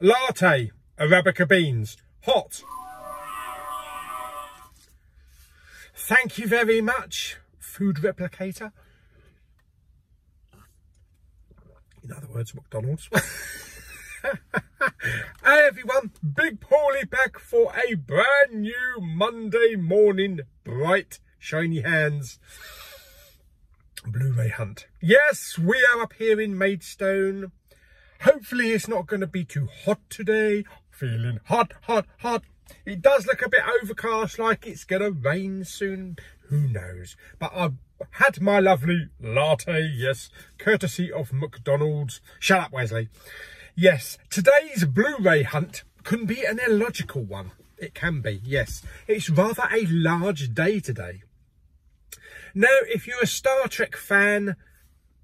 latte, Arabica beans, hot. Thank you very much, food replicator. In other words, McDonald's. hey everyone, Big Pauly back for a brand new Monday morning, bright, shiny hands. Blu-ray hunt. Yes, we are up here in Maidstone. Hopefully it's not going to be too hot today. Feeling hot, hot, hot. It does look a bit overcast, like it's going to rain soon. Who knows? But I've had my lovely latte, yes, courtesy of McDonald's. Shut up, Wesley. Yes, today's Blu-ray hunt can be an illogical one. It can be, yes. It's rather a large day today. Now, if you're a Star Trek fan,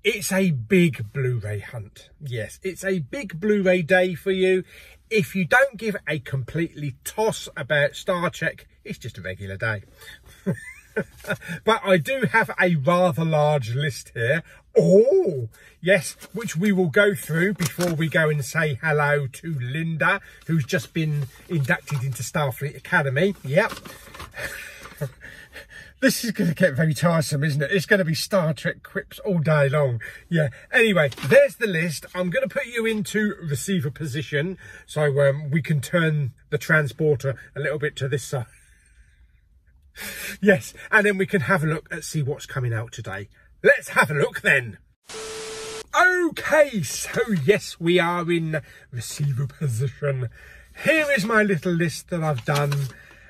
it's a big Blu-ray hunt. Yes, it's a big Blu-ray day for you. If you don't give a completely toss about Star Trek, it's just a regular day. but I do have a rather large list here. Oh, yes, which we will go through before we go and say hello to Linda, who's just been inducted into Starfleet Academy. Yep. this is going to get very tiresome, isn't it? It's going to be Star Trek quips all day long. Yeah. Anyway, there's the list. I'm going to put you into receiver position so um, we can turn the transporter a little bit to this side. yes, and then we can have a look and see what's coming out today. Let's have a look then. Okay, so yes, we are in receiver position. Here is my little list that I've done.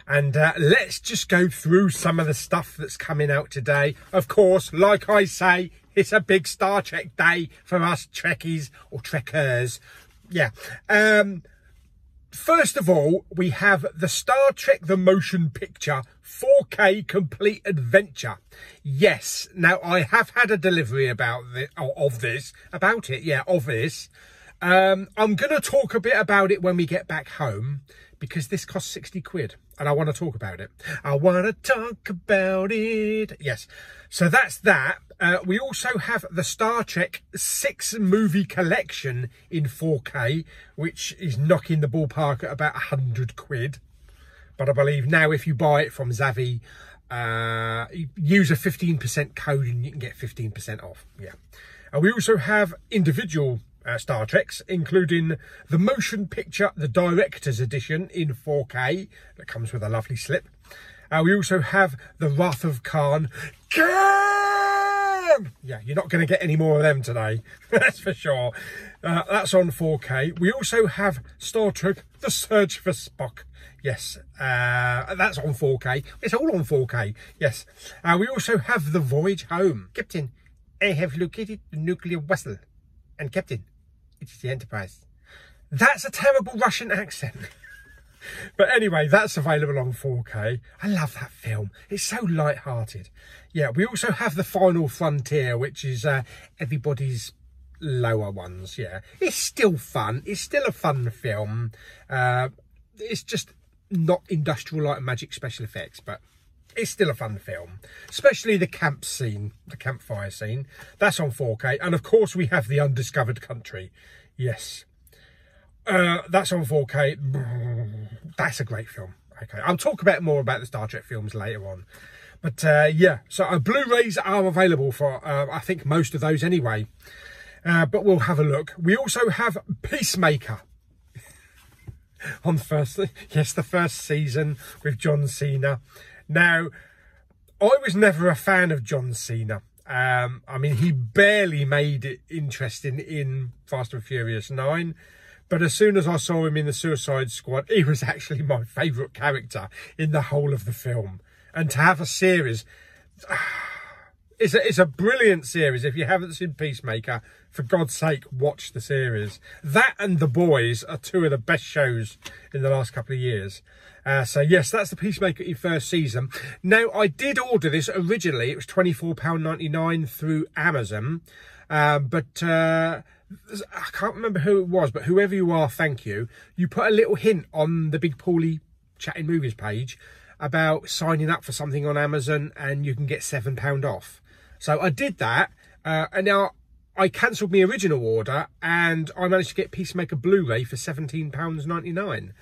And uh, let's just go through some of the stuff that's coming out today. Of course, like I say, it's a big Star Trek day for us Trekkies or Trekkers. Yeah. Um, First of all, we have the Star Trek The Motion Picture 4K Complete Adventure. Yes, now I have had a delivery about of this, about it, yeah, of this. Um, I'm going to talk a bit about it when we get back home because this costs 60 quid and I want to talk about it. I want to talk about it. Yes. So that's that. Uh, we also have the Star Trek 6 movie collection in 4K, which is knocking the ballpark at about 100 quid. But I believe now if you buy it from Zavvi, uh, use a 15% code and you can get 15% off. Yeah. And we also have individual uh, Star Treks, including the motion picture, the director's edition in 4K, that comes with a lovely slip. Uh, we also have the Wrath of Khan. Khan! Yeah, you're not going to get any more of them today, that's for sure. Uh, that's on 4K. We also have Star Trek, The Search for Spock. Yes, uh, that's on 4K. It's all on 4K, yes. Uh, we also have The Voyage Home. Captain, I have located the nuclear vessel. And Captain, it is the Enterprise. That's a terrible Russian accent. but anyway, that's available on 4K. I love that film. It's so light-hearted. Yeah, we also have The Final Frontier, which is uh, everybody's lower ones. Yeah, it's still fun. It's still a fun film. Uh, it's just not industrial light and magic special effects, but it's still a fun film, especially the camp scene, the campfire scene. That's on 4K. And of course, we have The Undiscovered Country. Yes. Uh, that's on 4K. That's a great film. Okay, I'll talk about more about the Star Trek films later on. But uh, yeah, so uh, Blu-rays are available for, uh, I think, most of those anyway. Uh, but we'll have a look. We also have Peacemaker on the first, yes, the first season with John Cena. Now, I was never a fan of John Cena. Um, I mean, he barely made it interesting in Fast and Furious 9. But as soon as I saw him in the Suicide Squad, he was actually my favourite character in the whole of the film. And to have a series, it's a, it's a brilliant series. If you haven't seen Peacemaker, for God's sake, watch the series. That and The Boys are two of the best shows in the last couple of years. Uh, so yes, that's the Peacemaker first season. Now, I did order this originally. It was £24.99 through Amazon. Um, but uh, I can't remember who it was, but whoever you are, thank you. You put a little hint on the Big Pauly Chatting Movies page about signing up for something on Amazon and you can get £7 off. So I did that. Uh, and now I cancelled my original order and I managed to get Peacemaker Blu-ray for £17.99.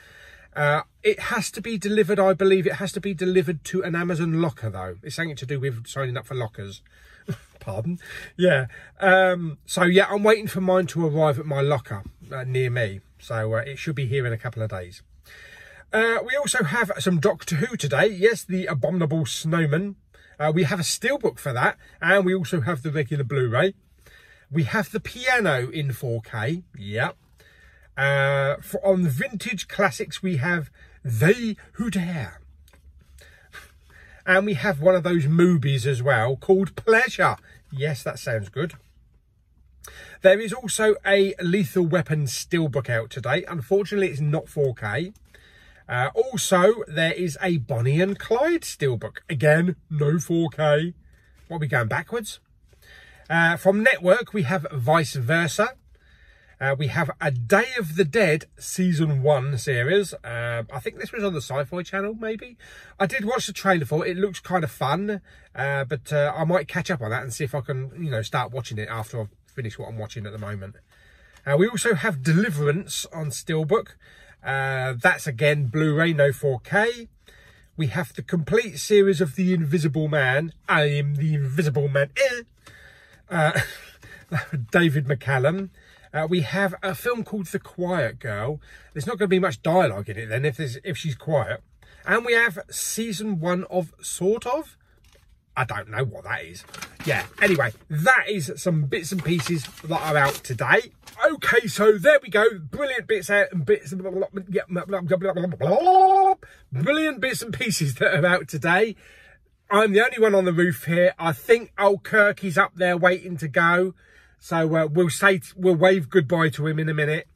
Uh, it has to be delivered, I believe, it has to be delivered to an Amazon locker, though. It's something to do with signing up for lockers. Pardon? Yeah. Um, so, yeah, I'm waiting for mine to arrive at my locker uh, near me. So, uh, it should be here in a couple of days. Uh, we also have some Doctor Who today. Yes, the Abominable Snowman. Uh, we have a steelbook for that. And we also have the regular Blu-ray. We have the piano in 4K. Yep. Uh, for, on the vintage classics, we have They Who Dare. And we have one of those movies as well called Pleasure. Yes, that sounds good. There is also a Lethal Weapon steelbook out today. Unfortunately, it's not 4K. Uh, also, there is a Bonnie and Clyde steelbook. Again, no 4K. What are we going backwards? Uh, from Network, we have Vice Versa. Uh, we have A Day of the Dead Season 1 series. Uh, I think this was on the Sci-Fi channel, maybe. I did watch the trailer for it. It looks kind of fun. Uh, but uh, I might catch up on that and see if I can, you know, start watching it after I've finished what I'm watching at the moment. Uh, we also have Deliverance on Steelbook. Uh, that's, again, Blu-ray, no 4K. We have the complete series of The Invisible Man. I am the Invisible Man. Uh, David McCallum. Uh, we have a film called The Quiet Girl. There's not going to be much dialogue in it then if there's if she's quiet. And we have season one of Sort of. I don't know what that is. Yeah, anyway, that is some bits and pieces that are out today. Okay, so there we go. Brilliant bits out and bits. Brilliant bits and pieces that are out today. I'm the only one on the roof here. I think old Kirk is up there waiting to go. So uh, we'll say, we'll wave goodbye to him in a minute.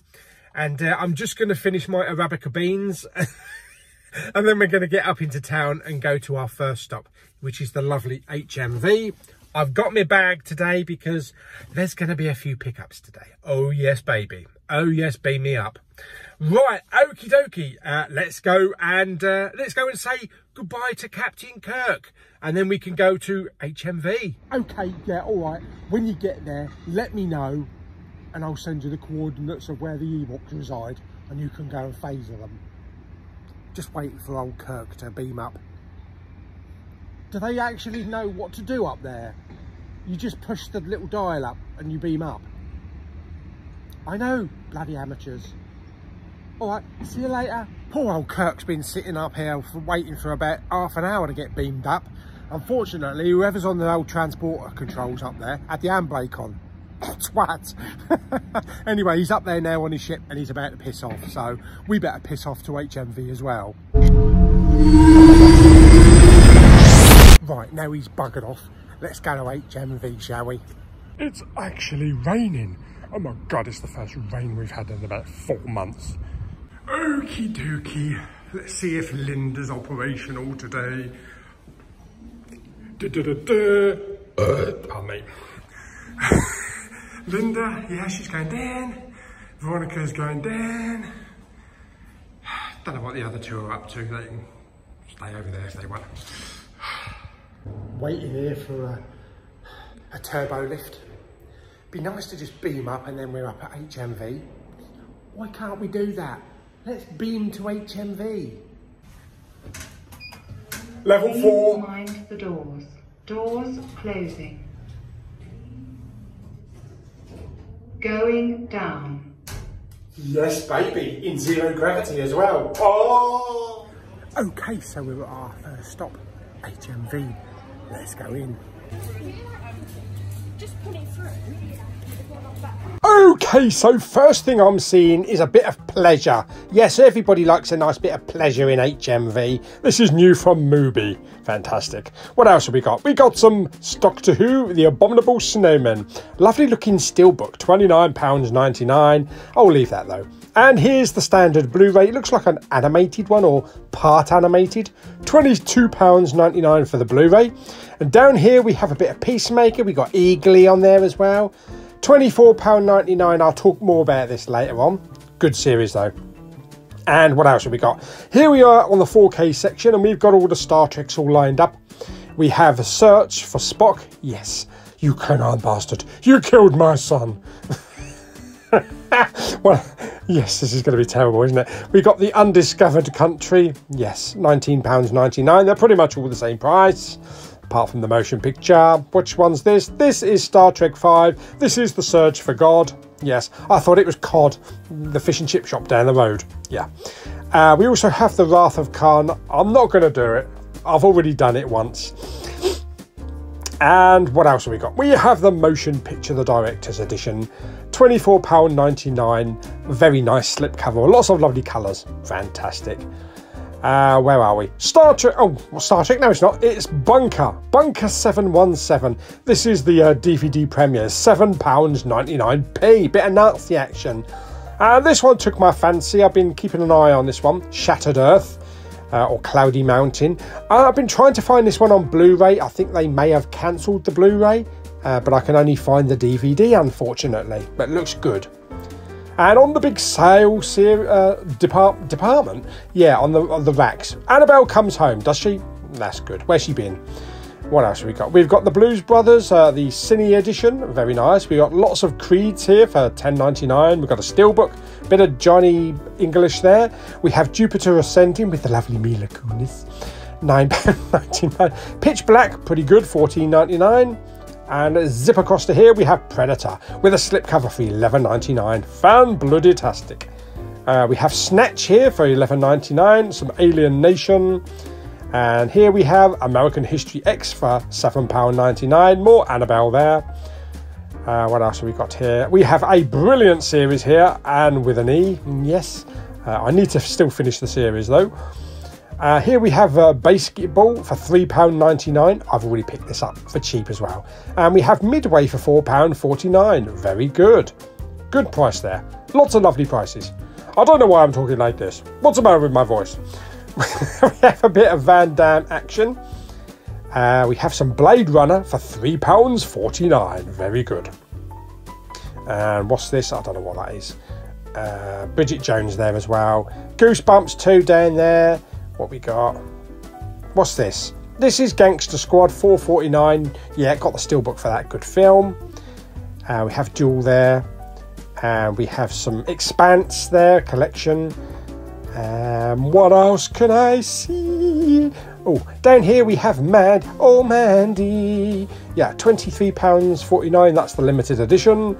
And uh, I'm just going to finish my Arabica beans. and then we're going to get up into town and go to our first stop, which is the lovely HMV. I've got my bag today because there's going to be a few pickups today. Oh, yes, baby. Oh, yes, beam me up. Right, okie dokie. Uh, let's go and uh, let's go and say goodbye to Captain Kirk and then we can go to HMV. Okay, yeah, all right. When you get there, let me know and I'll send you the coordinates of where the Ewoks reside and you can go and phaser them. Just wait for old Kirk to beam up. Do they actually know what to do up there? You just push the little dial up and you beam up. I know, bloody amateurs. All right, see you later. Poor old Kirk's been sitting up here for waiting for about half an hour to get beamed up. Unfortunately, whoever's on the old transporter controls up there had the handbrake on. Twat. anyway, he's up there now on his ship and he's about to piss off. So we better piss off to HMV as well. Right, now he's buggered off. Let's go to HMV, shall we? It's actually raining. Oh my God, it's the first rain we've had in about four months. Okie dokie. Let's see if Linda's operational today. Da, da, da, da. Uh, pardon me. Linda, yeah, she's going down. Veronica's going down. Don't know what the other two are up to. They can stay over there if they want. Waiting here for a, a turbo lift. Be nice to just beam up and then we're up at HMV. Why can't we do that? Let's beam to HMV. Level Please four. Mind the doors. Doors closing. Going down. Yes, baby, in zero gravity as well. Oh! Okay, so we're at our first stop, HMV. Let's go in. Okay, so first thing I'm seeing is a bit of pleasure. Yes, everybody likes a nice bit of pleasure in HMV. This is new from Mubi. Fantastic. What else have we got? We got some Doctor Who, The Abominable Snowman. Lovely looking steelbook, £29.99. I'll leave that though. And here's the standard Blu-ray. It looks like an animated one or part animated. £22.99 for the Blu-ray. And down here we have a bit of Peacemaker. We got Eagly on there as well. £24.99. I'll talk more about this later on. Good series though. And what else have we got? Here we are on the 4K section and we've got all the Star Treks all lined up. We have a Search for Spock. Yes, You Klingon bastard. You killed my son. well, yes, this is going to be terrible, isn't it? We've got the undiscovered country. Yes, £19.99. They're pretty much all the same price, apart from the motion picture. Which one's this? This is Star Trek 5. This is The Search for God. Yes, I thought it was COD, the fish and chip shop down the road. Yeah. Uh, we also have The Wrath of Khan. I'm not going to do it. I've already done it once. And what else have we got? We have the motion picture, the director's edition. £24.99. Very nice slipcover. Lots of lovely colours. Fantastic. Uh, where are we? Star Trek. Oh, Star Trek. No, it's not. It's Bunker. Bunker 717. This is the uh, DVD premiere. £7.99p. Bit of Nazi action. Uh, this one took my fancy. I've been keeping an eye on this one. Shattered Earth. Uh, or Cloudy Mountain. Uh, I've been trying to find this one on Blu ray. I think they may have cancelled the Blu ray uh, but I can only find the DVD unfortunately. But looks good. And on the big sale uh, depart- department, yeah, on the on the racks, Annabelle comes home. Does she? That's good. Where's she been? What else have we got? We've got the Blues Brothers, uh, the Cine edition, very nice. We've got lots of Creeds here for $10.99. We've got a steelbook, bit of Johnny English there. We have Jupiter Ascending with the lovely Mila Kunis, £9.99. Pitch Black, pretty good, $14.99. And zip across to here, we have Predator with a slipcover for $11.99. Fan bloody tastic. Uh, we have Snatch here for $11.99, some Alien Nation. And here we have American History X for £7.99. More Annabelle there. Uh, what else have we got here? We have a brilliant series here, Anne with an E, yes. Uh, I need to still finish the series though. Uh, here we have uh, BASEketball for £3.99. I've already picked this up for cheap as well. And we have Midway for £4.49. Very good. Good price there. Lots of lovely prices. I don't know why I'm talking like this. What's the matter with my voice? we have a bit of Van Damme action. Uh, we have some Blade Runner for £3.49. Very good. And what's this? I don't know what that is. Uh, Bridget Jones there as well. Goosebumps 2 down there. What we got? What's this? This is Gangster Squad 449. Yeah, got the steelbook for that. Good film. Uh, we have Duel there. And we have some Expanse there, collection. Um, what else can I see? Oh, down here we have Mad Oh Mandy. Yeah, £23.49. That's the limited edition.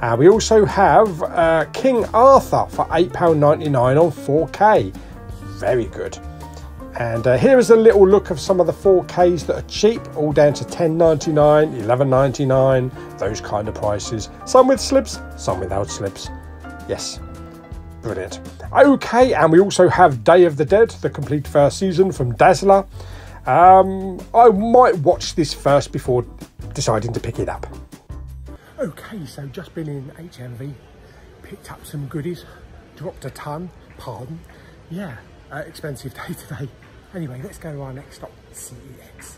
Uh, we also have uh, King Arthur for £8.99 on 4K. Very good. And uh, here is a little look of some of the 4Ks that are cheap, all down to $10.99, $11.99, those kind of prices. Some with slips, some without slips. Yes, brilliant. Okay, and we also have Day of the Dead, the complete first season from Dazzler. Um, I might watch this first before deciding to pick it up. Okay, so just been in HMV, picked up some goodies, dropped a ton, pardon. Yeah, uh, expensive day today. Anyway, let's go to our next stop, CEX.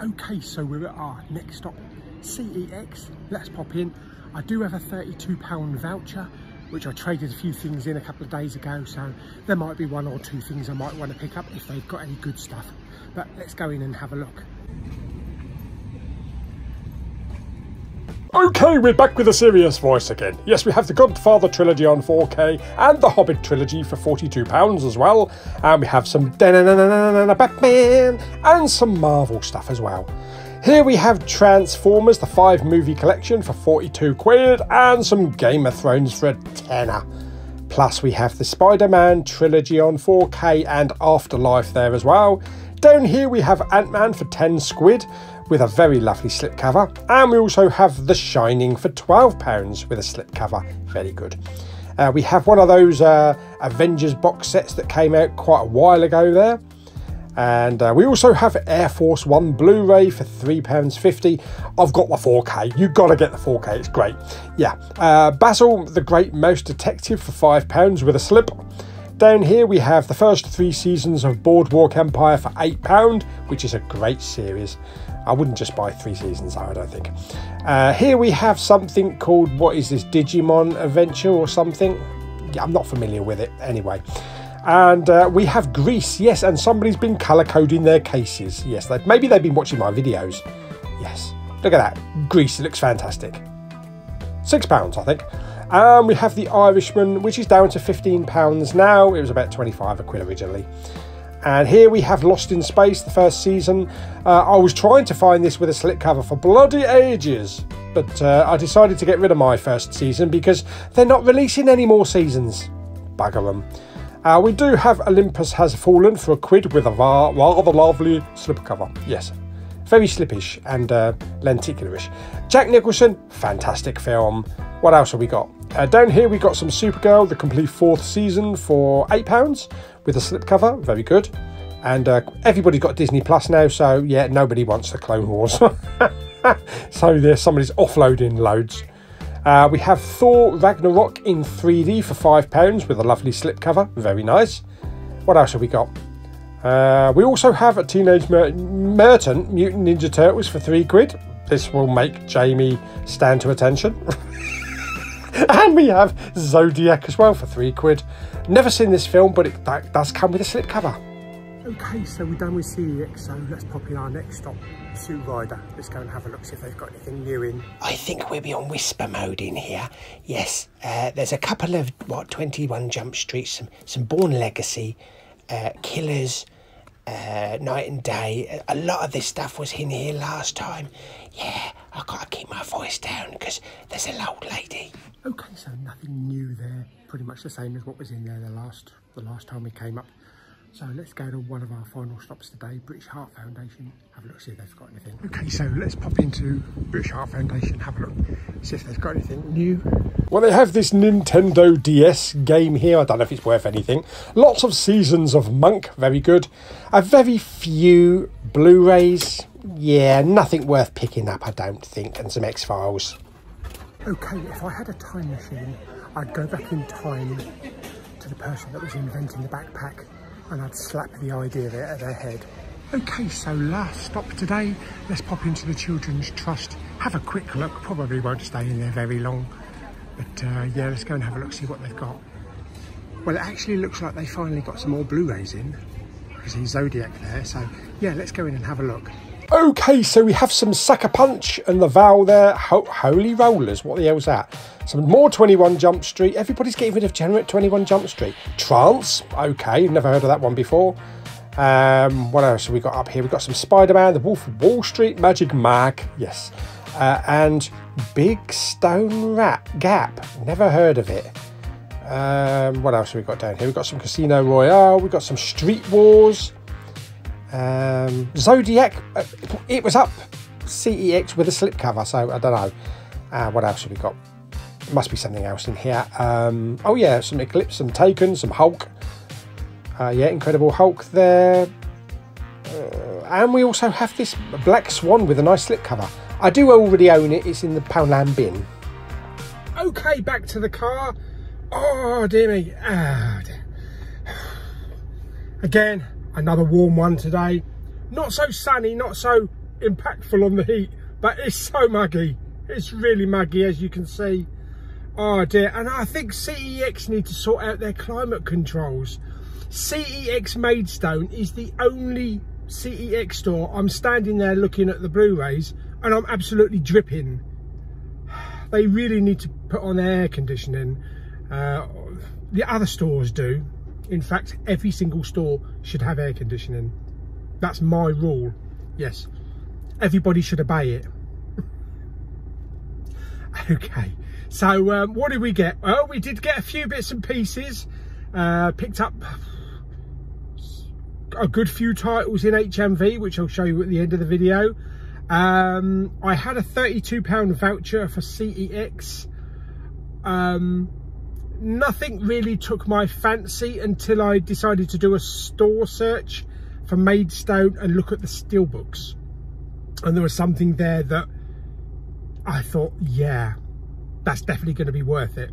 Okay, so we're at our next stop, CEX. Let's pop in. I do have a £32 voucher, which I traded a few things in a couple of days ago, so there might be one or two things I might want to pick up if they've got any good stuff. But let's go in and have a look. Okay, we're back with a serious voice again. Yes, we have the Godfather trilogy on 4K and the Hobbit trilogy for £42 as well. And we have some Batman and some Marvel stuff as well. Here we have Transformers, the five movie collection for 42 quid and some Game of Thrones for a tenner. Plus we have the Spider-Man trilogy on 4K and Afterlife there as well. Down here we have Ant-Man for 10 squid with a very lovely slipcover. And we also have The Shining for £12 with a slipcover. Very good. Uh, we have one of those uh, Avengers box sets that came out quite a while ago there. And uh, we also have Air Force One Blu ray for £3.50. I've got the 4K. You've got to get the 4K, it's great. Yeah. Uh, Basil the Great Mouse Detective for £5 with a slip. Down here we have the first three seasons of Boardwalk Empire for £8, which is a great series. I wouldn't just buy three seasons, I don't think. Uh, here we have something called, what is this, Digimon Adventure or something? Yeah, I'm not familiar with it anyway. And uh, we have Grease, yes, and somebody's been colour coding their cases. Yes, maybe they've been watching my videos. Yes, Look at that. Grease it looks fantastic. Six pounds, I think. And we have the Irishman, which is down to £15 now. It was about 25 a quid originally. And here we have Lost in Space, the first season. Uh, I was trying to find this with a slipcover for bloody ages, but uh, I decided to get rid of my first season because they're not releasing any more seasons. Bugger them. Uh, we do have Olympus Has Fallen for a quid with a rather lovely slipcover. Yes, very slippish and uh, lenticularish. Jack Nicholson, fantastic film. What else have we got? Uh, down here we got some Supergirl, the complete fourth season for £8 with a slipcover, very good. And uh, everybody's got Disney Plus now, so yeah, nobody wants the Clone Wars. so there's somebody's offloading loads. Uh, we have Thor Ragnarok in 3D for £5 with a lovely slipcover, very nice. What else have we got? Uh, we also have a Teenage Mer- Mutant Ninja Turtles for 3 quid. This will make Jamie stand to attention. and we have Zodiac as well for three quid. Never seen this film, but it that does come with a slipcover. Okay, so we're done with CEX, so let's pop in our next stop, Sue Ryder. Let's go and have a look, see if they've got anything new in. I think we'll be on whisper mode in here. Yes, uh, there's a couple of, what, 21 Jump Street, some, some Bourne Legacy, uh, Killers, uh, Night and Day. A lot of this stuff was in here last time. Yeah, I've got to keep my voice down because there's an old lady. Okay, so nothing new there. Pretty much the same as what was in there the last the last time we came up. So let's go to one of our final stops today, British Heart Foundation. Have a look, see if they've got anything. Okay, so let's pop into British Heart Foundation, have a look, see if they've got anything new. Well, they have this Nintendo DS game here. I don't know if it's worth anything. Lots of seasons of Monk, very good. A very few Blu-rays. Yeah, nothing worth picking up, I don't think, and some X-Files. Okay, if I had a time machine, I'd go back in time to the person that was inventing the backpack and I'd slap the idea of it at their head. Okay, so last stop today, let's pop into the Children's Trust, have a quick look, probably won't stay in there very long, but uh, yeah, let's go and have a look, see what they've got. Well, it actually looks like they finally got some more Blu-rays in. I see Zodiac there, so yeah, let's go in and have a look. Okay, so we have some Sucker Punch and the vowel there. Ho Holy Rollers, what the hell's that? Some more 21 Jump Street. Everybody's getting rid of Generate 21 Jump Street. Trance, okay, never heard of that one before. Um, what else have we got up here? We've got some Spider-Man, The Wolf of Wall Street, Magic Mag, yes. Uh, and Big Stone Rat Gap, never heard of it. Um, what else have we got down here? We've got some Casino Royale, we've got some Street Wars. Um, Zodiac, uh, it was up CEX with a slipcover, so I don't know. Uh, what else have we got? Must be something else in here. Um, oh yeah, some Eclipse, some Taken, some Hulk. Uh, yeah, Incredible Hulk there. Uh, and we also have this Black Swan with a nice slipcover. I do already own it, it's in the Poundland bin. Okay, back to the car. Oh, dear me. Oh, dear. Again, another warm one today. Not so sunny, not so impactful on the heat, but it's so muggy. It's really muggy, as you can see. Oh dear, and I think CEX need to sort out their climate controls. CEX Maidstone is the only CEX store. I'm standing there looking at the Blu-rays and I'm absolutely dripping. They really need to put on air conditioning. Uh, the other stores do. In fact, every single store should have air conditioning. That's my rule. Yes, everybody should obey it. okay, so um, what did we get? Well, we did get a few bits and pieces. Uh, picked up a good few titles in HMV, which I'll show you at the end of the video. Um, I had a £32 voucher for CEX. Um, nothing really took my fancy until I decided to do a store search for Maidstone and look at the steelbooks. And there was something there that I thought, yeah, that's definitely going to be worth it.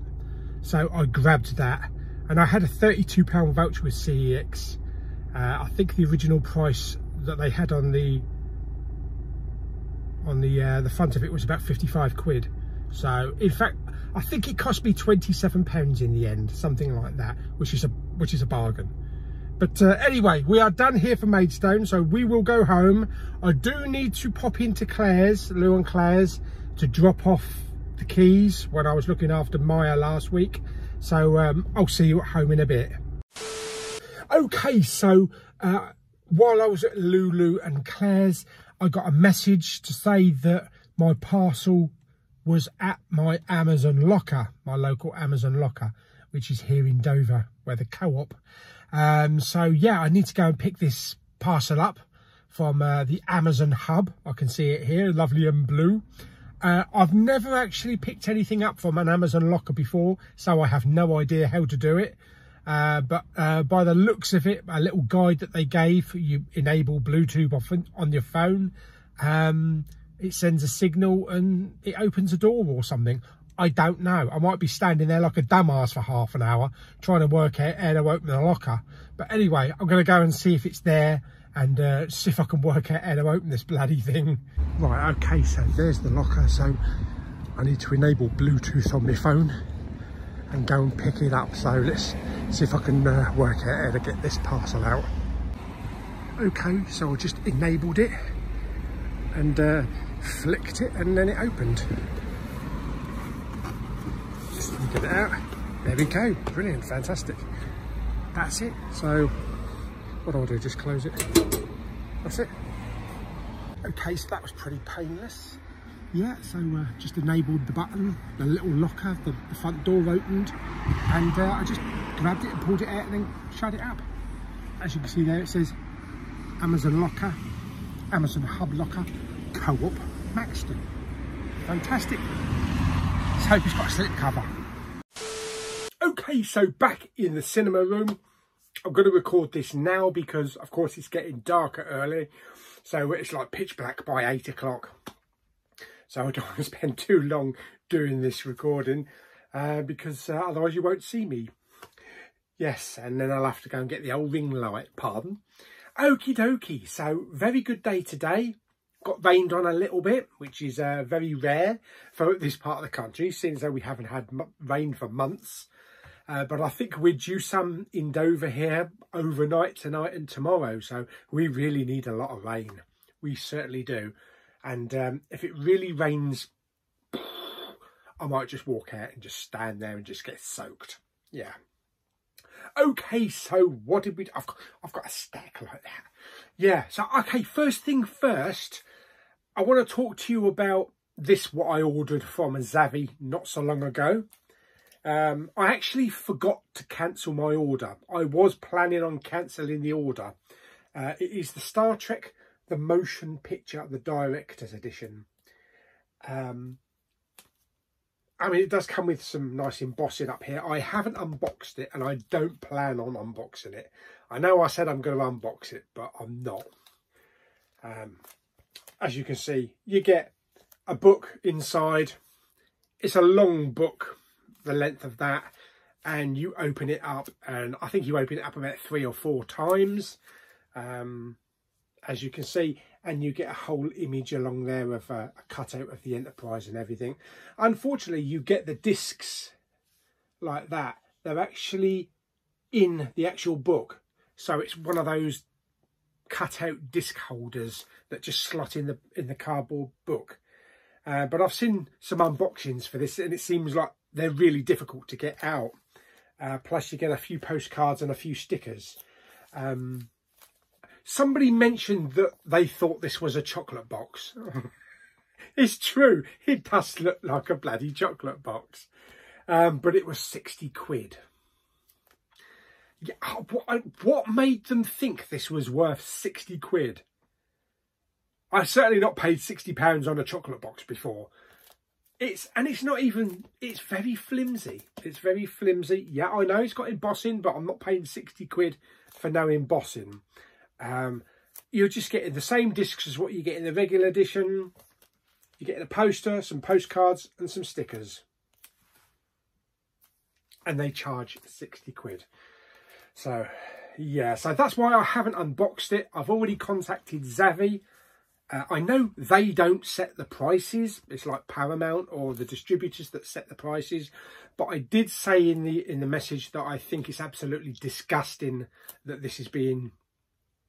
So I grabbed that and I had a £32 voucher with CEX. Uh, I think the original price that they had on the on the uh, the front of it was about 55 quid. So in fact, I think it cost me 27 pounds in the end, something like that, which is a which is a bargain. But uh, anyway, we are done here for Maidstone, so we will go home. I do need to pop into Claire's, Lou and Claire's, to drop off the keys when I was looking after Maya last week. So um, I'll see you at home in a bit. Okay, so uh, while I was at Lulu and Claire's, I got a message to say that my parcel was at my Amazon locker, my local Amazon locker, which is here in Dover, where the co-op. Um, so yeah, I need to go and pick this parcel up from uh, the Amazon hub. I can see it here, lovely and blue. Uh, I've never actually picked anything up from an Amazon locker before, so I have no idea how to do it. Uh, but uh, by the looks of it, a little guide that they gave, you enable Bluetooth on, on your phone. Um, it sends a signal and it opens a door or something. I don't know. I might be standing there like a dumbass for half an hour trying to work out how to open the locker. But anyway, I'm going to go and see if it's there and uh, see if I can work out how to open this bloody thing. Right, okay, so there's the locker. So I need to enable Bluetooth on my phone and go and pick it up. So let's see if I can uh, work out how to get this parcel out. Okay, so I just enabled it and uh, flicked it and then it opened. Just get it out. There we go. Brilliant, fantastic. That's it. So what do I do? Just close it. That's it. Okay, so that was pretty painless. Yeah, so uh, just enabled the button, the little locker, the, the front door opened, and uh, I just grabbed it and pulled it out and then shut it up. As you can see there, it says Amazon Locker, Amazon Hub Locker, Co-op, Maxton. Fantastic. Let's hope he's got a slip cover. Okay, so back in the cinema room. I'm going to record this now because, of course, it's getting darker early. So it's like pitch black by 8 o'clock. So I don't want to spend too long doing this recording uh, because uh, otherwise you won't see me. Yes, and then I'll have to go and get the old ring light, pardon. Okie dokie, so very good day today. Got rained on a little bit, which is uh, very rare for this part of the country, since though we haven't had rain for months. Uh, but I think we're due some in Dover here overnight tonight and tomorrow. So we really need a lot of rain. We certainly do. And um, if it really rains, I might just walk out and just stand there and just get soaked. Yeah. Okay, so what did we do? I've got, I've got a stack like that. Yeah, so, okay, first thing first, I want to talk to you about this, what I ordered from Zavvi not so long ago. Um, I actually forgot to cancel my order. I was planning on cancelling the order. Uh, it is the Star Trek, the motion picture, the director's edition. Um, I mean, it does come with some nice embossing up here. I haven't unboxed it and I don't plan on unboxing it. I know I said I'm going to unbox it, but I'm not. Um, as you can see, you get a book inside. It's a long book the length of that and you open it up and I think you open it up about three or four times um, as you can see and you get a whole image along there of a, a cutout of the Enterprise and everything. Unfortunately you get the discs like that. They're actually in the actual book so it's one of those cutout disc holders that just slot in the in the cardboard book. Uh, but I've seen some unboxings for this and it seems like they're really difficult to get out. Uh, plus you get a few postcards and a few stickers. Um, somebody mentioned that they thought this was a chocolate box. it's true, it does look like a bloody chocolate box. Um, but it was 60 quid. Yeah, what, what made them think this was worth 60 quid? I've certainly not paid £60 on a chocolate box before. It's and it's not even it's very flimsy. It's very flimsy. Yeah i know it's got embossing but i'm not paying 60 quid for no embossing. Um you're just getting the same discs as what you get in the regular edition. You're getting a poster some postcards and some stickers. And they charge 60 quid so yeah so that's why i haven't unboxed it i've already contacted zavvi Uh, I know they don't set the prices. It's like Paramount or the distributors that set the prices. But I did say in the in the message that I think it's absolutely disgusting that this is being,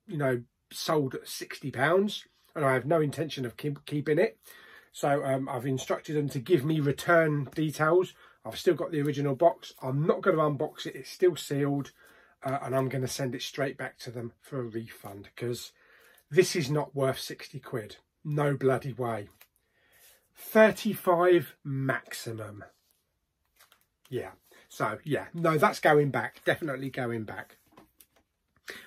you know, sold at sixty pounds, and I have no intention of keep, keeping it. So um, I've instructed them to give me return details. I've still got the original box. I'm not going to unbox it. It's still sealed. Uh, and I'm going to send it straight back to them for a refund because this is not worth 60 quid. No bloody way. 35 maximum. Yeah. So, yeah. No, that's going back. Definitely going back.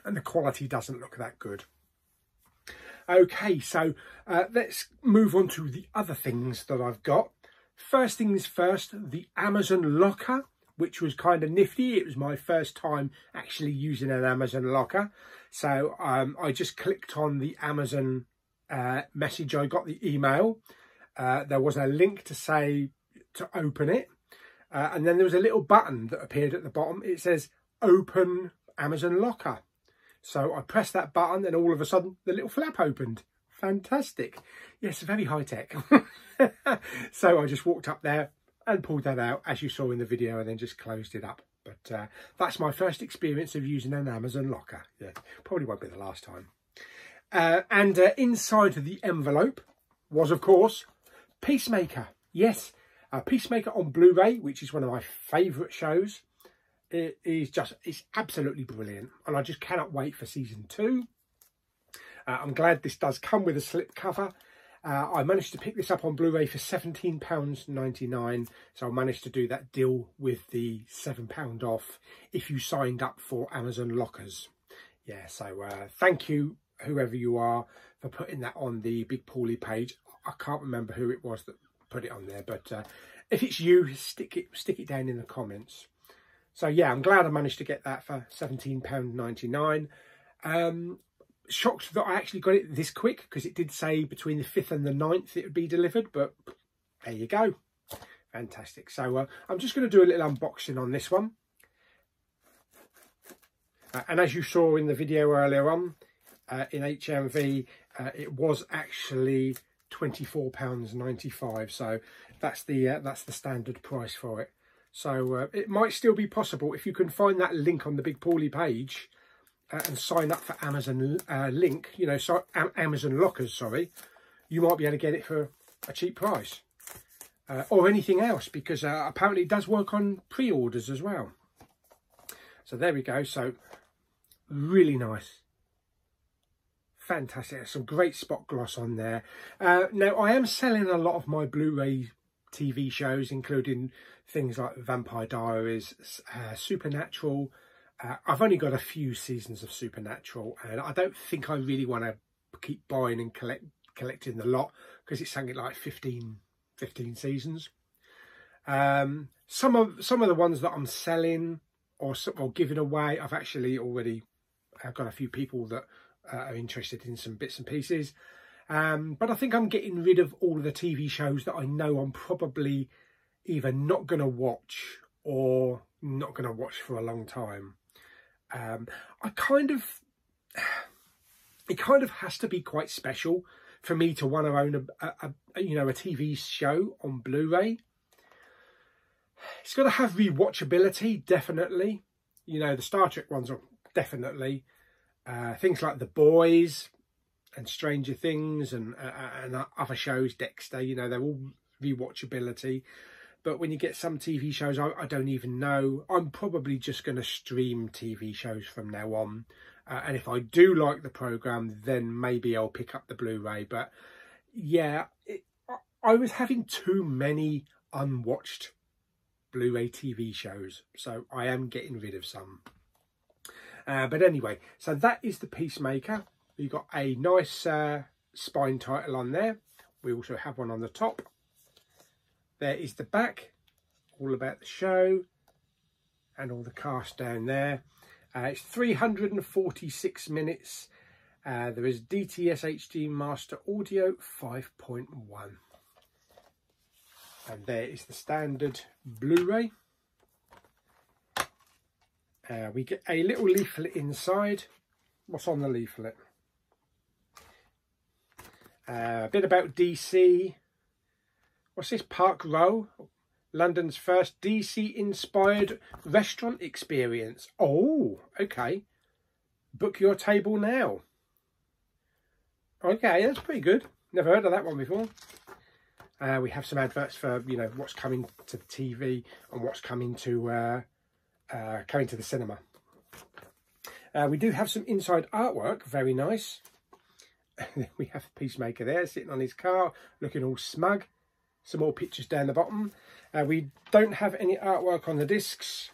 And the quality doesn't look that good. Okay, so uh, let's move on to the other things that I've got. First things first, the Amazon locker, which was kind of nifty. It was my first time actually using an Amazon locker. So um, I just clicked on the Amazon uh, message. I got the email. Uh, there was a link to say to open it. Uh, and then there was a little button that appeared at the bottom. It says open Amazon locker. So I pressed that button and all of a sudden the little flap opened. Fantastic. Yes, very high tech. so I just walked up there and pulled that out as you saw in the video and then just closed it up. But uh, that's my first experience of using an Amazon locker. Yeah, probably won't be the last time. Uh, and uh, inside the envelope was, of course, Peacemaker. Yes, Peacemaker on Blu-ray, which is one of my favourite shows. It is just, it's absolutely brilliant. And I just cannot wait for season two. Uh, I'm glad this does come with a slip cover. Uh, I managed to pick this up on Blu-ray for £17.99. So I managed to do that deal with the £7 off if you signed up for Amazon Lockers. Yeah, so uh, thank you, whoever you are, for putting that on the Big Pauly page. I can't remember who it was that put it on there, but uh, if it's you, stick it stick it down in the comments. So yeah, I'm glad I managed to get that for £17.99. Um, shocked that I actually got it this quick because it did say between the 5th and the 9th it would be delivered, but there you go. Fantastic. So uh, I'm just going to do a little unboxing on this one. Uh, and as you saw in the video earlier on, uh, in HMV, uh, it was actually £24.95. So that's the uh, that's the standard price for it. So uh, it might still be possible if you can find that link on the Big Pauly page uh, and sign up for Amazon uh, Link, you know, so Amazon Lockers, sorry, you might be able to get it for a cheap price. Uh, or anything else, because uh, apparently it does work on pre-orders as well. So there we go. So really nice. Fantastic. some great spot gloss on there. Uh, now, I am selling a lot of my Blu-ray TV shows, including things like Vampire Diaries, uh, Supernatural, uh, I've only got a few seasons of Supernatural and I don't think I really want to keep buying and collect collecting the lot because it's something like 15, 15 seasons. Um, some of some of the ones that I'm selling or, or giving away, I've actually already I've uh, got a few people that uh, are interested in some bits and pieces. Um, but I think I'm getting rid of all of the TV shows that I know I'm probably either not going to watch or not going to watch for a long time. Um, I kind of, it kind of has to be quite special for me to want to own a, a, a you know, a TV show on Blu-ray. It's got to have rewatchability, definitely. You know, the Star Trek ones are definitely. Uh, things like The Boys and Stranger Things and, uh, and other shows, Dexter, you know, they're all rewatchability. But when you get some TV shows, I, I don't even know. I'm probably just going to stream TV shows from now on. Uh, and if I do like the programme, then maybe I'll pick up the Blu-ray. But yeah, it, I was having too many unwatched Blu-ray TV shows. So I am getting rid of some. Uh, but anyway, so that is the Peacemaker. You've got a nice uh, spine title on there. We also have one on the top. There is the back, all about the show, and all the cast down there. Uh, it's 346 minutes. Uh, there is DTS HD Master Audio 5.1. And there is the standard Blu-ray. Uh, we get a little leaflet inside. What's on the leaflet? Uh, a bit about DC. What's this? Park Row, London's first DC-inspired restaurant experience. Oh, okay. Book your table now. Okay, that's pretty good. Never heard of that one before. Uh, we have some adverts for you know what's coming to the TV and what's coming to uh, uh, coming to the cinema. Uh, we do have some inside artwork, very nice. we have Peacemaker there sitting on his car, looking all smug. Some more pictures down the bottom. Uh, we don't have any artwork on the discs,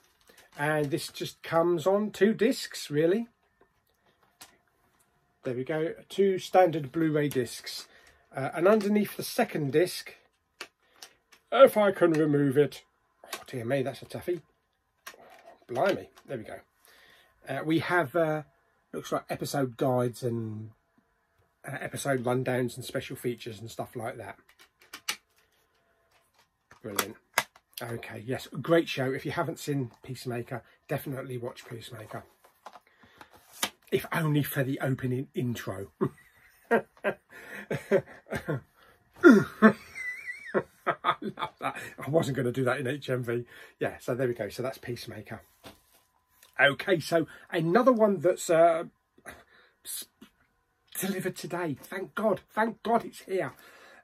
and this just comes on two discs, really. There we go, two standard Blu-ray discs. Uh, and underneath the second disc, if I can remove it, oh dear me, that's a toughie. Blimey, there we go. Uh, we have, uh, looks like episode guides and uh, episode rundowns and special features and stuff like that. Brilliant. Okay, yes, great show. If you haven't seen Peacemaker, definitely watch Peacemaker. If only for the opening intro. I love that. I wasn't going to do that in HMV. Yeah, so there we go. So that's Peacemaker. Okay, so another one that's uh, delivered today. Thank God. Thank God it's here.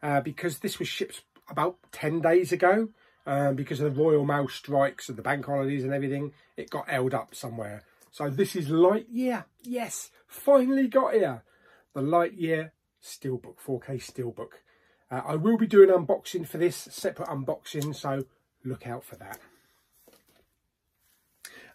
Uh, because this was shipped about 10 days ago. Um, because of the Royal Mail strikes and the bank holidays and everything. It got held up somewhere. So this is Lightyear. Yes, finally got here. The Lightyear Steelbook, 4K Steelbook. Uh, I will be doing unboxing for this, separate unboxing, so look out for that.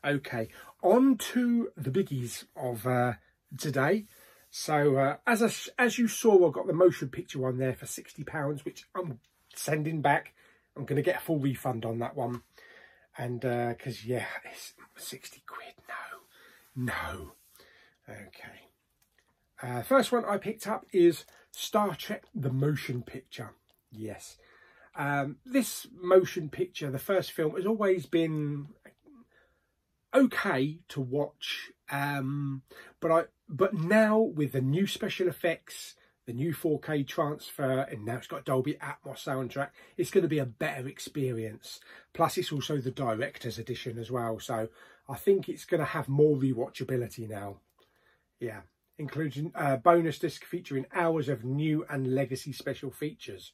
Okay, on to the biggies of uh, today. So uh, as a, as you saw, I've got the motion picture one there for £60, which I'm sending back. I'm going to get a full refund on that one. And uh, because, uh, yeah, it's 60 quid. No, no. Okay. Uh, first one I picked up is Star Trek The Motion Picture. Yes. Um, this motion picture, the first film, has always been okay to watch. Um, but I but now with the new special effects, the new 4K transfer, and now it's got Dolby Atmos soundtrack, it's going to be a better experience. Plus, it's also the director's edition as well, so I think it's going to have more rewatchability now. Yeah, including a bonus disc featuring hours of new and legacy special features.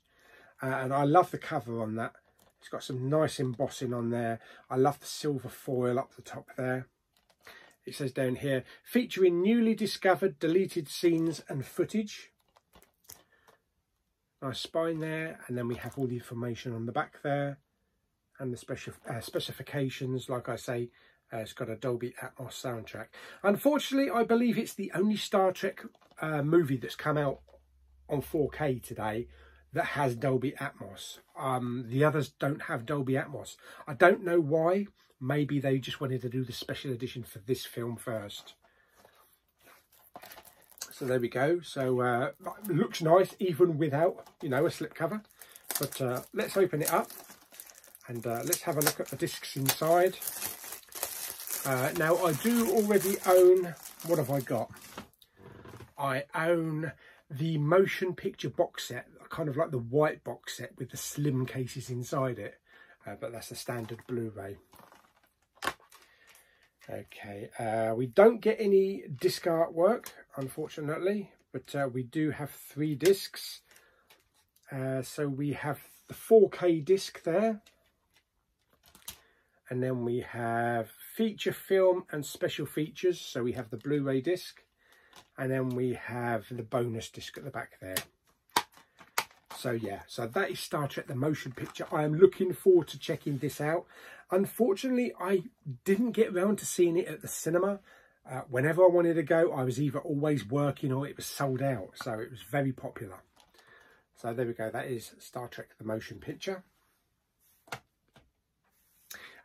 Uh, and I love the cover on that. It's got some nice embossing on there. I love the silver foil up the top there. It says down here, featuring newly discovered deleted scenes and footage. Nice spine there. And then we have all the information on the back there. And the special uh, specifications, like I say, uh, it's got a Dolby Atmos soundtrack. Unfortunately, I believe it's the only Star Trek uh, movie that's come out on 4K today that has Dolby Atmos. Um, the others don't have Dolby Atmos. I don't know why. Maybe they just wanted to do the special edition for this film first. So there we go. So uh, looks nice even without, you know, a slipcover. But uh, let's open it up and uh, let's have a look at the discs inside. Uh, now I do already own, what have I got? I own the motion picture box set kind of like the white box set with the slim cases inside it. Uh, but that's the standard Blu-ray. Okay, uh, we don't get any disc artwork, unfortunately, but uh, we do have three discs. Uh, so we have the 4K disc there. And then we have feature film and special features. So we have the Blu-ray disc. And then we have the bonus disc at the back there. So yeah, so that is Star Trek The Motion Picture. I am looking forward to checking this out. Unfortunately, I didn't get around to seeing it at the cinema. Uh, whenever I wanted to go, I was either always working or it was sold out. So it was very popular. So there we go. That is Star Trek The Motion Picture.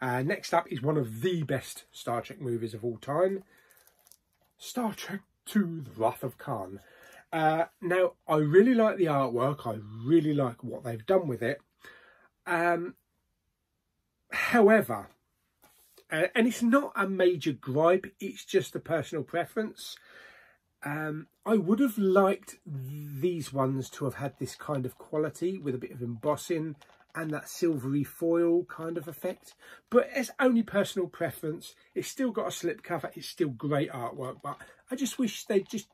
Uh, next up is one of the best Star Trek movies of all time. Star Trek II The Wrath of Khan. Uh, now, I really like the artwork. I really like what they've done with it. Um, however, uh, and it's not a major gripe, it's just a personal preference. Um, I would have liked these ones to have had this kind of quality with a bit of embossing and that silvery foil kind of effect. But it's only personal preference. It's still got a slip cover. It's still great artwork. But I just wish they'd just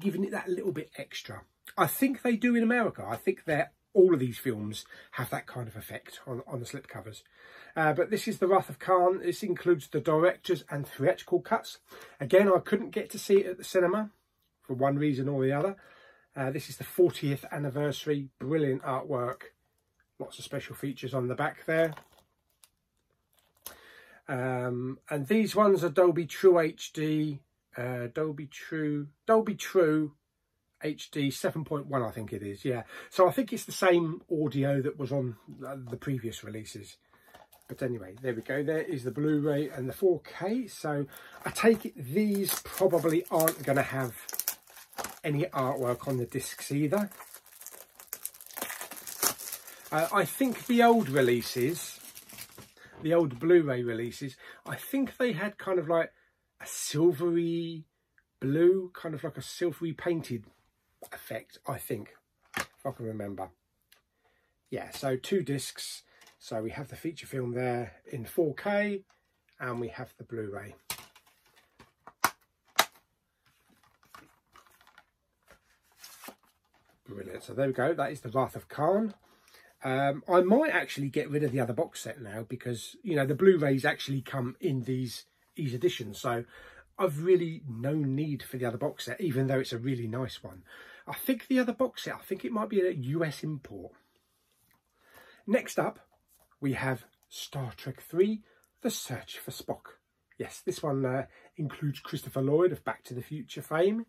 given it that little bit extra. I think they do in America. I think they're all of these films have that kind of effect on, on the slipcovers. Uh, but this is The Wrath of Khan. This includes the director's and theatrical cuts. Again, I couldn't get to see it at the cinema for one reason or the other. Uh, this is the 40th anniversary. Brilliant artwork. Lots of special features on the back there. Um, and these ones are Dolby True HD, uh, Dolby True, Dolby True HD 7.1 I think it is, yeah. So I think it's the same audio that was on the previous releases. But anyway, there we go. There is the Blu-ray and the 4K. So I take it these probably aren't going to have any artwork on the discs either. Uh, I think the old releases, the old Blu-ray releases, I think they had kind of like a silvery blue, kind of like a silvery painted effect, I think, if I can remember. Yeah, so two discs. So we have the feature film there in 4K and we have the Blu-ray. Brilliant. So there we go. That is the Wrath of Khan. Um, I might actually get rid of the other box set now because, you know, the Blu-rays actually come in these, these editions. So I've really no need for the other box set, even though it's a really nice one. I think the other box set, I think it might be a US import. Next up, we have Star Trek 3, The Search for Spock. Yes, this one uh, includes Christopher Lloyd of Back to the Future fame.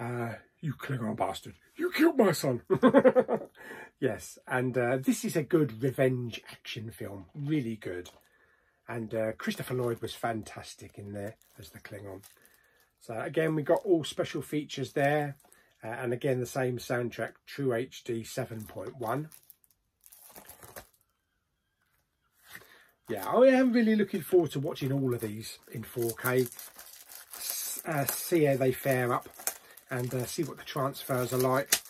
Uh, you Klingon bastard, you killed my son. yes, and uh, this is a good revenge action film, really good. And uh, Christopher Lloyd was fantastic in there as the Klingon. So again, we got all special features there. Uh, and again, the same soundtrack, True HD 7.1. Yeah, I am really looking forward to watching all of these in 4K. Uh, see how they fare up and uh, see what the transfers are like.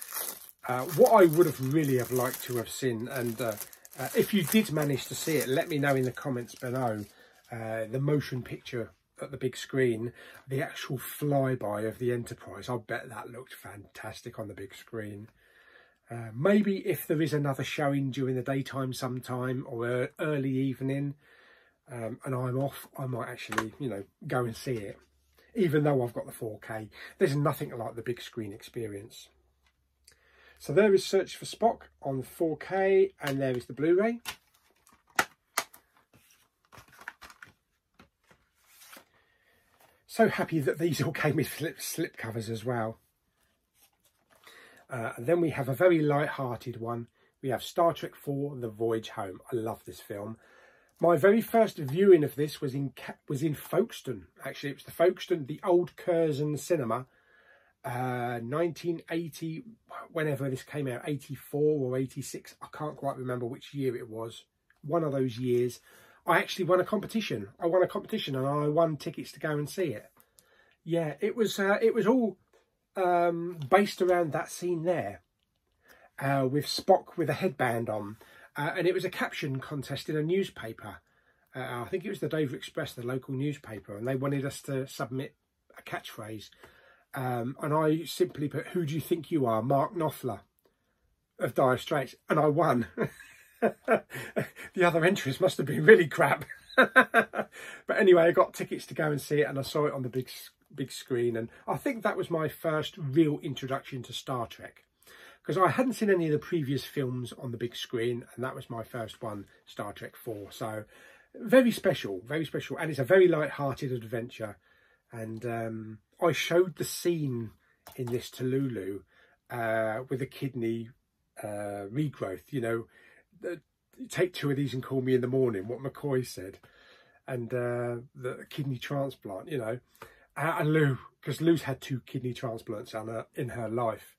Uh, what I would have really have liked to have seen, and uh, uh, if you did manage to see it, let me know in the comments below. Uh, the motion picture at the big screen, the actual flyby of the Enterprise, I bet that looked fantastic on the big screen. Uh, maybe if there is another showing during the daytime sometime or early evening um, and I'm off, I might actually, you know, go and see it. Even though I've got the 4K, there's nothing like the big screen experience. So there is Search for Spock on 4K and there is the Blu-ray. So happy that these all came with slip, slip covers as well. Uh, and then we have a very light-hearted one. We have Star Trek 4, The Voyage Home. I love this film. My very first viewing of this was in was in Folkestone. Actually, it was the Folkestone, the old Curzon Cinema, uh, 1980, whenever this came out, 84 or 86. I can't quite remember which year it was. One of those years. I actually won a competition. I won a competition and I won tickets to go and see it. Yeah, it was uh, it was all um, based around that scene there uh, with Spock with a headband on. Uh, and it was a caption contest in a newspaper. Uh, I think it was the Dover Express, the local newspaper, and they wanted us to submit a catchphrase. Um, and I simply put, who do you think you are? Mark Knopfler of Dire Straits. And I won. the other entries must have been really crap. but anyway, I got tickets to go and see it and I saw it on the big big screen. And I think that was my first real introduction to Star Trek. Because I hadn't seen any of the previous films on the big screen. And that was my first one, Star Trek 4. So very special, very special. And it's a very light-hearted adventure. And um, I showed the scene in this to Lulu uh, with a kidney uh, regrowth, you know, take two of these and call me in the morning, what McCoy said, and uh, the kidney transplant, you know, and Lou, because Lou's had two kidney transplants her, in her life,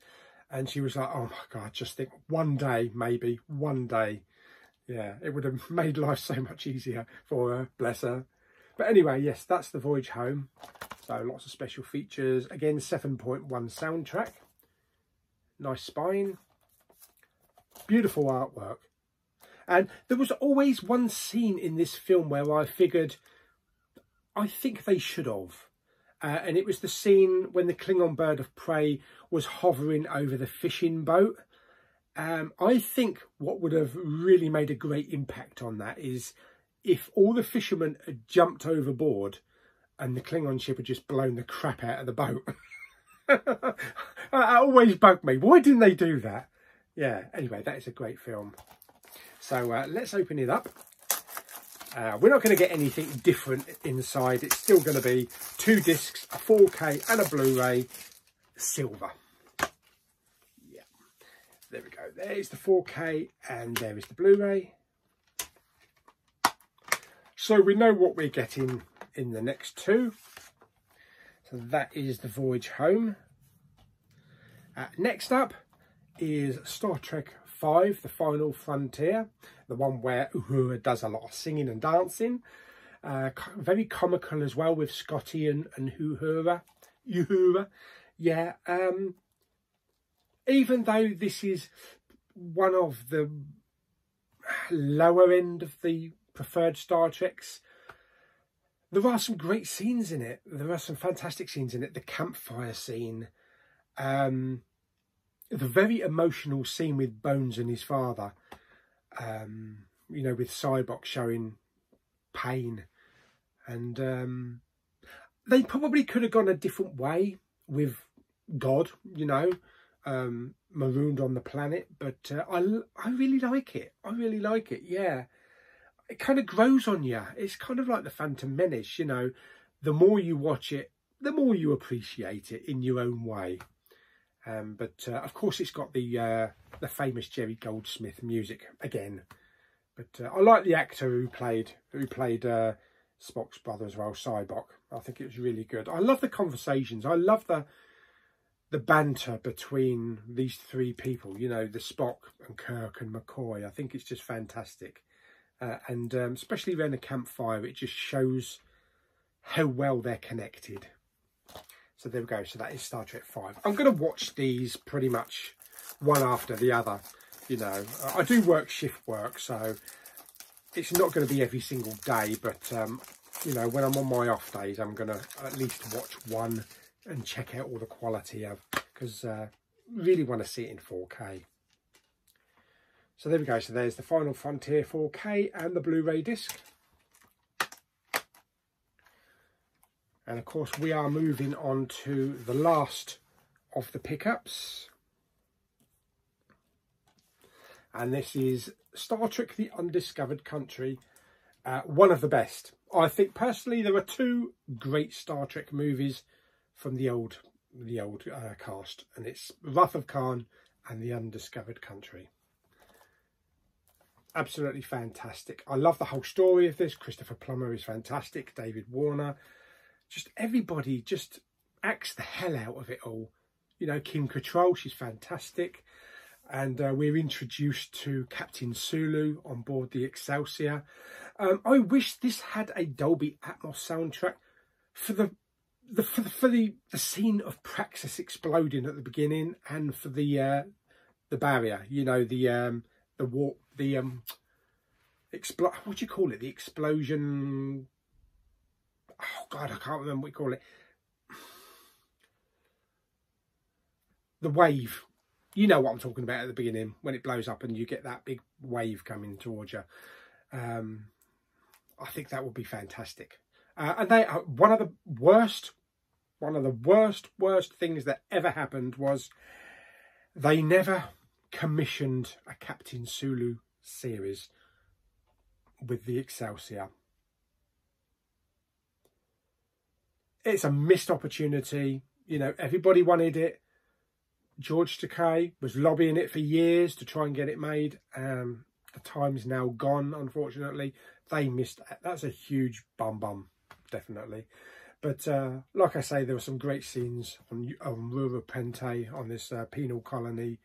and she was like, oh my God, just think one day, maybe, one day, yeah, it would have made life so much easier for her, bless her. But anyway, yes, that's the voyage home. So lots of special features. Again, 7.1 soundtrack. Nice spine. Beautiful artwork. And there was always one scene in this film where I figured, I think they should have. Uh, and it was the scene when the Klingon bird of prey was hovering over the fishing boat. Um, I think what would have really made a great impact on that is if all the fishermen had jumped overboard and the Klingon ship had just blown the crap out of the boat. that always bugged me. Why didn't they do that? Yeah, anyway, that is a great film. So uh, let's open it up. Uh, we're not going to get anything different inside. It's still going to be two discs, a 4K and a Blu-ray, silver. Yeah, there we go. There's the 4K and there is the Blu-ray. So we know what we're getting in the next two. So that is the Voyage Home. Uh, next up is Star Trek 5, The Final Frontier, the one where Uhura does a lot of singing and dancing. Uh, very comical as well with Scotty and, and Uhura. Uhura. Yeah, um, even though this is one of the lower end of the preferred Star Treks, there are some great scenes in it. There are some fantastic scenes in it. The campfire scene, um, the very emotional scene with Bones and his father, um, you know, with Sybok showing pain. And um, they probably could have gone a different way with God, you know, um, marooned on the planet. But uh, I, I really like it. I really like it, yeah. It kind of grows on you. It's kind of like the Phantom Menace, you know. The more you watch it, the more you appreciate it in your own way. Um, but uh, of course, it's got the uh, the famous Jerry Goldsmith music again. But uh, I like the actor who played who played uh, Spock's brother as well, Sybok. I think it was really good. I love the conversations. I love the the banter between these three people. You know, the Spock and Kirk and McCoy. I think it's just fantastic. Uh, and um, especially around the campfire, it just shows how well they're connected. So there we go. So that is Star Trek 5. I'm going to watch these pretty much one after the other. You know, I do work shift work, so it's not going to be every single day. But, um, you know, when I'm on my off days, I'm going to at least watch one and check out all the quality of because uh, really want to see it in 4K. So there we go. So there's the Final Frontier 4K and the Blu-ray disc. And of course, we are moving on to the last of the pickups. And this is Star Trek The Undiscovered Country. Uh, one of the best. I think personally there are two great Star Trek movies from the old the old uh, cast. And it's Wrath of Khan and The Undiscovered Country. Absolutely fantastic. I love the whole story of this. Christopher Plummer is fantastic. David Warner just everybody just acts the hell out of it all. You know, Kim Cattrall, she's fantastic. And uh, we're introduced to Captain Sulu on board the Excelsior. Um, I wish this had a Dolby Atmos soundtrack for the, the for the for the, the scene of Praxis exploding at the beginning and for the uh, the barrier. You know, the um, the warp, the um, expl what do you call it? The explosion oh God, I can't remember what we call it. The wave. You know what I'm talking about at the beginning, when it blows up and you get that big wave coming towards you. Um, I think that would be fantastic. Uh, and they are one of the worst, one of the worst, worst things that ever happened was they never commissioned a Captain Sulu series with the Excelsior. It's a missed opportunity. You know, everybody wanted it. George Takei was lobbying it for years to try and get it made. Um, the time's now gone, unfortunately. They missed That's a huge bum bum, definitely. But uh, like I say, there were some great scenes on, on Rura Penthe, on this uh, penal colony.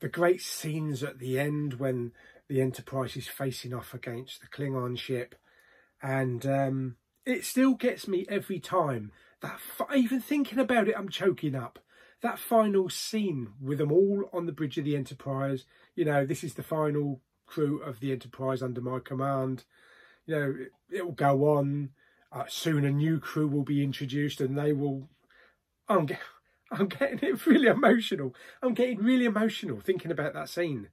The great scenes at the end when the Enterprise is facing off against the Klingon ship. And um, it still gets me every time that even thinking about it, I'm choking up. That final scene with them all on the bridge of the Enterprise. You know, this is the final crew of the Enterprise under my command. You know, it, will go on. Uh, soon a new crew will be introduced, and they will. I'm, get, I'm getting it really emotional. I'm getting really emotional thinking about that scene.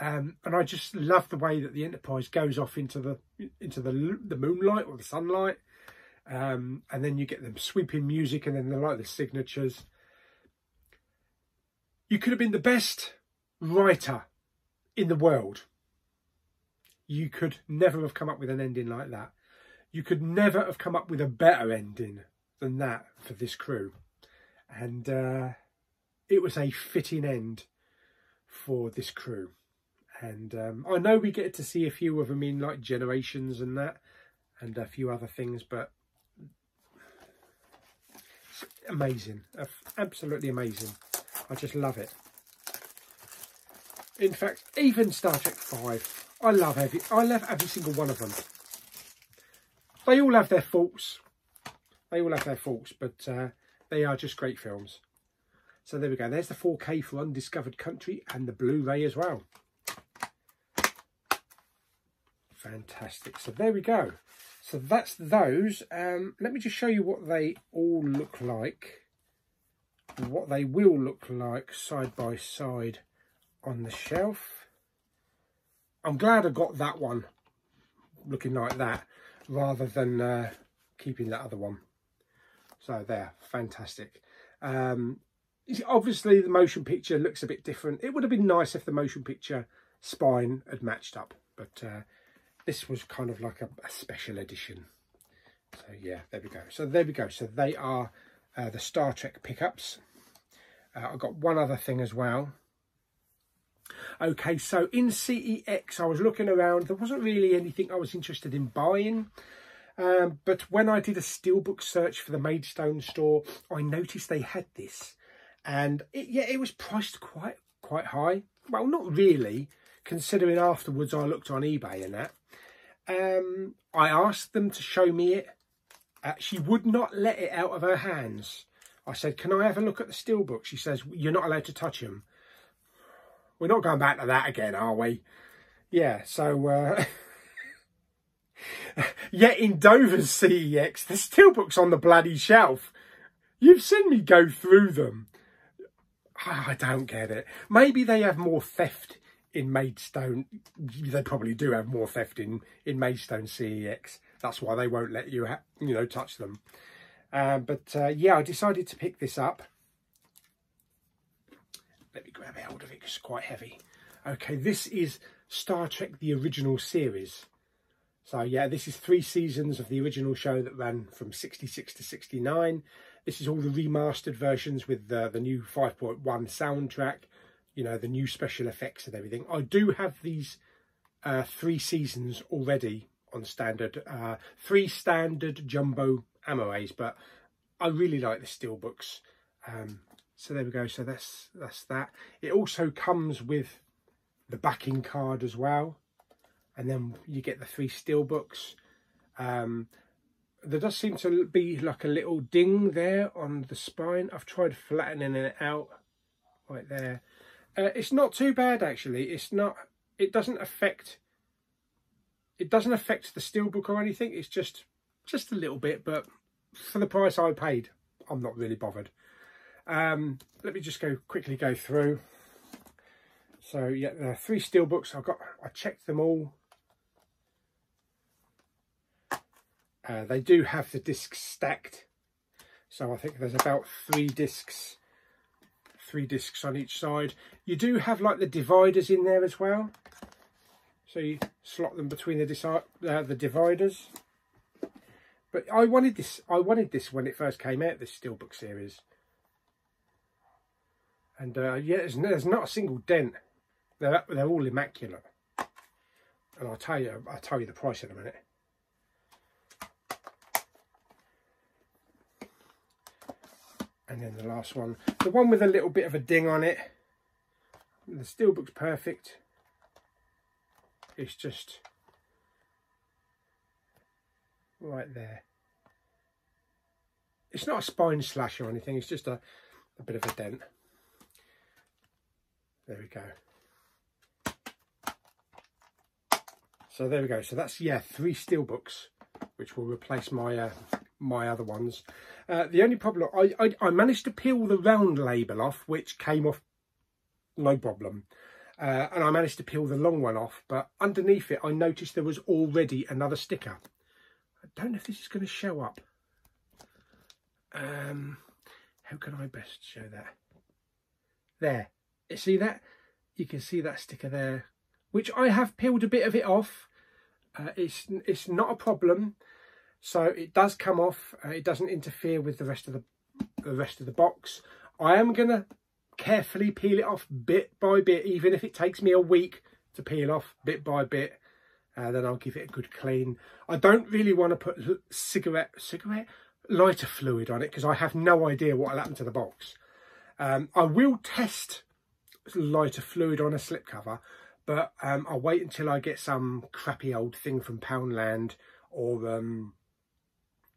Um, and I just love the way that the Enterprise goes off into the into the the moonlight or the sunlight, um, and then you get them sweeping music, and then the like the signatures. You could have been the best writer in the world. You could never have come up with an ending like that. You could never have come up with a better ending than that for this crew, and uh, it was a fitting end for this crew and um, I know we get to see a few of them in like Generations and that, and a few other things, but amazing, absolutely amazing. I just love it. In fact, even Star Trek Five, I love every, I love every single one of them. They all have their faults. They all have their faults, but uh, they are just great films. So there we go. There's the 4K for Undiscovered Country and the Blu-ray as well. Fantastic. So there we go. So that's those. Um, let me just show you what they all look like. What they will look like side by side on the shelf. I'm glad I got that one looking like that rather than uh, keeping that other one. So there, fantastic. Um, obviously the motion picture looks a bit different. It would have been nice if the motion picture spine had matched up, but uh, this was kind of like a, a special edition. So yeah, there we go. So there we go. So they are uh, the Star Trek pickups. Uh, I've got one other thing as well. Okay, so in CEX, I was looking around. There wasn't really anything I was interested in buying. Um, but when I did a steelbook search for the Maidstone store, I noticed they had this. And it, yeah, it was priced quite quite high. Well, not really, considering afterwards I looked on eBay and that. Um, I asked them to show me it. Uh, she would not let it out of her hands. I said, can I have a look at the steelbook? She says, you're not allowed to touch them. We're not going back to that again, are we? Yeah, so... Uh, yet in Dover's CEX, the steelbook's on the bloody shelf. You've seen me go through them. I don't get it. Maybe they have more theft in Maidstone, they probably do have more theft in, in Maidstone CEX. That's why they won't let you, you know, touch them. Um, but uh, yeah, I decided to pick this up. Let me grab a hold of it, it's quite heavy. Okay, this is Star Trek The Original Series. So yeah, this is three seasons of the original show that ran from 66 to 69. This is all the remastered versions with the, the new 5.1 soundtrack you know, the new special effects and everything. I do have these uh, three seasons already on standard, uh, three standard jumbo ammo but I really like the steelbooks. Um, so there we go. So that's that's that. It also comes with the backing card as well, and then you get the three steelbooks. Um, there does seem to be like a little ding there on the spine. I've tried flattening it out right there. Uh, it's not too bad actually. It's not. It doesn't affect. It doesn't affect the steelbook or anything. It's just just a little bit, but for the price I paid, I'm not really bothered. Um, let me just go quickly go through. So yeah, there are three steelbooks. I've got. I checked them all. Uh, they do have the discs stacked. So I think there's about three discs three discs on each side. You do have like the dividers in there as well. So you slot them between the, uh, the dividers. But I wanted this. I wanted this when it first came out. This steelbook series. And uh, yeah, there's, there's not a single dent. They're they're all immaculate. And I'll tell you, I'll tell you the price in a minute. And then the last one the one with a little bit of a ding on it the steelbook's perfect it's just right there it's not a spine slash or anything. It's just a, a bit of a dent. There we go. So there we go. So that's, yeah, three steel books, which will replace my uh, my other ones. Uh, the only problem, I, I, I, managed to peel the round label off, which came off no problem. Uh, and I managed to peel the long one off, but underneath it, I noticed there was already another sticker. I don't know if this is going to show up. Um, how can I best show that? There. You see that? You can see that sticker there which I have peeled a bit of it off. Uh, it's it's not a problem, so it does come off. Uh, it doesn't interfere with the rest of the the rest of the box. I am gonna carefully peel it off bit by bit, even if it takes me a week to peel off bit by bit. Uh, then I'll give it a good clean. I don't really want to put cigarette cigarette lighter fluid on it because I have no idea what will happen to the box. Um, I will test lighter fluid on a slipcover but um, I'll wait until I get some crappy old thing from Poundland or um,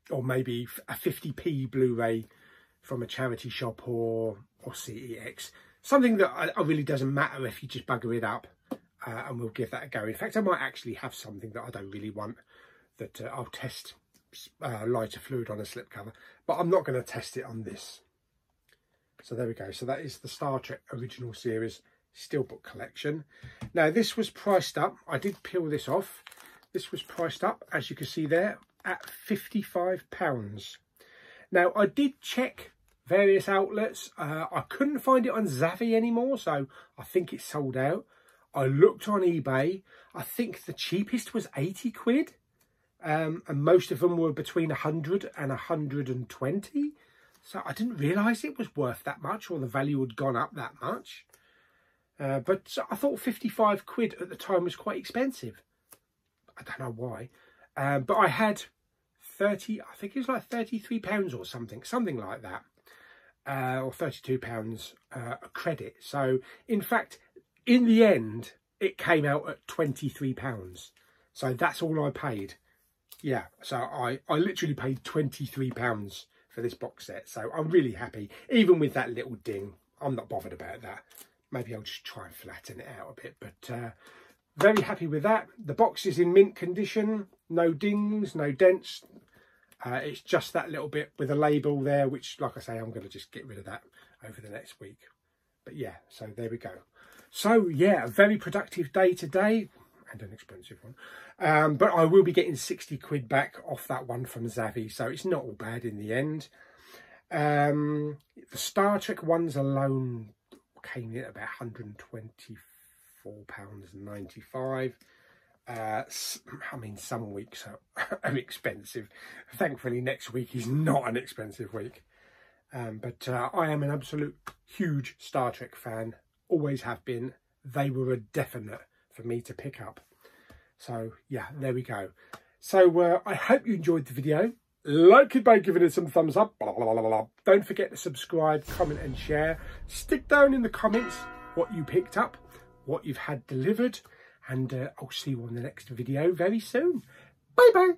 or maybe a 50p Blu-ray from a charity shop or or CEX. Something that really doesn't matter if you just bugger it up uh, and we'll give that a go. In fact, I might actually have something that I don't really want that uh, I'll test uh, lighter fluid on a slipcover, but I'm not going to test it on this. So there we go. So that is the Star Trek original series steelbook collection. Now this was priced up, I did peel this off, this was priced up as you can see there at £55. Now I did check various outlets, uh, I couldn't find it on Zavvi anymore so I think it's sold out. I looked on eBay, I think the cheapest was 80 quid um, and most of them were between 100 and 120 so I didn't realise it was worth that much or the value had gone up that much. Uh, but I thought 55 quid at the time was quite expensive. I don't know why. Um, but I had 30, I think it was like 33 pounds or something, something like that. Uh, or 32 pounds uh, a credit. So in fact, in the end, it came out at 23 pounds. So that's all I paid. Yeah, so I, I literally paid 23 pounds for this box set. So I'm really happy. Even with that little ding, I'm not bothered about that maybe I'll just try and flatten it out a bit but uh, very happy with that the box is in mint condition no dings no dents uh, it's just that little bit with a label there which like I say I'm going to just get rid of that over the next week. But yeah so there we go. So yeah a very productive day today and an expensive one. Um, but I will be getting 60 quid back off that one from Zavvi so it's not all bad in the end. Um, the Star Trek ones alone came in at about 124 pounds 95 uh, I mean, some weeks are, expensive. Thankfully, next week is not an expensive week. Um, but uh, I am an absolute huge Star Trek fan. Always have been. They were a definite for me to pick up. So, yeah, there we go. So, uh, I hope you enjoyed the video. Like it by giving it some thumbs up. Blah, blah, blah, Don't forget to subscribe, comment and share. Stick down in the comments what you picked up, what you've had delivered. And uh, I'll see you on the next video very soon. Bye-bye.